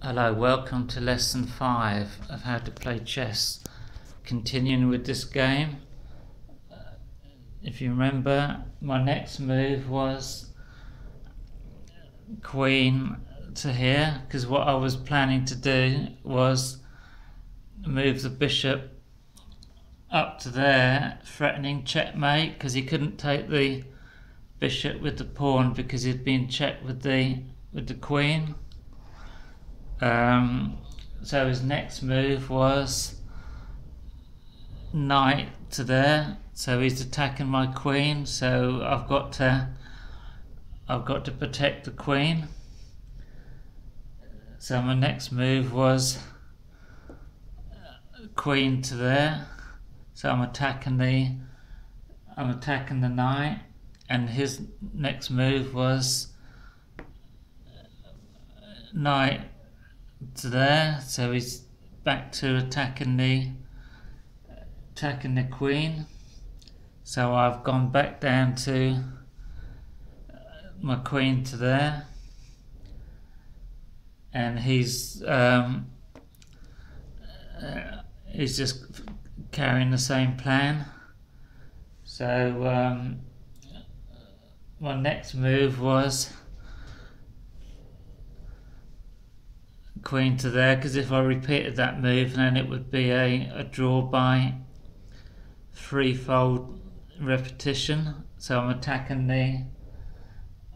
Hello, welcome to lesson 5 of how to play chess. Continuing with this game, uh, if you remember, my next move was queen to here, because what I was planning to do was move the bishop up to there, threatening checkmate, because he couldn't take the bishop with the pawn because he'd been checked with the with the queen. Um, so his next move was knight to there. So he's attacking my queen. So I've got to I've got to protect the queen. So my next move was queen to there. So I'm attacking the I'm attacking the knight and his next move was knight to there, so he's back to attacking the attacking the queen. So I've gone back down to uh, my queen to there, and he's um, uh, he's just carrying the same plan. So um, my next move was queen to there because if I repeated that move then it would be a, a draw by threefold repetition. So I'm attacking the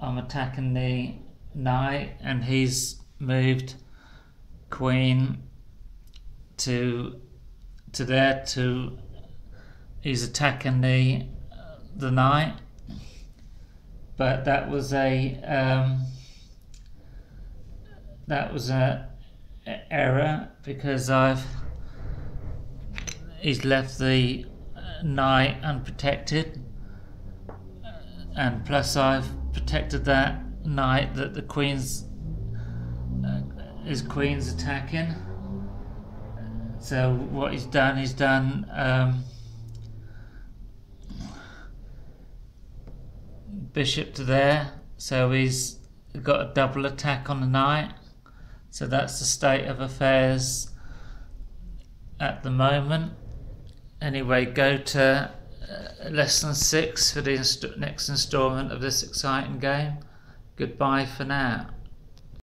I'm attacking the knight and he's moved queen to to there to he's attacking the the knight. But that was a um, that was a error because I've he's left the knight unprotected and plus I've protected that knight that the queen's uh, his queen's attacking. So what he's done he's done um, bishop to there. So he's got a double attack on the knight so that's the state of affairs at the moment. Anyway, go to uh, lesson six for the inst next instalment of this exciting game. Goodbye for now.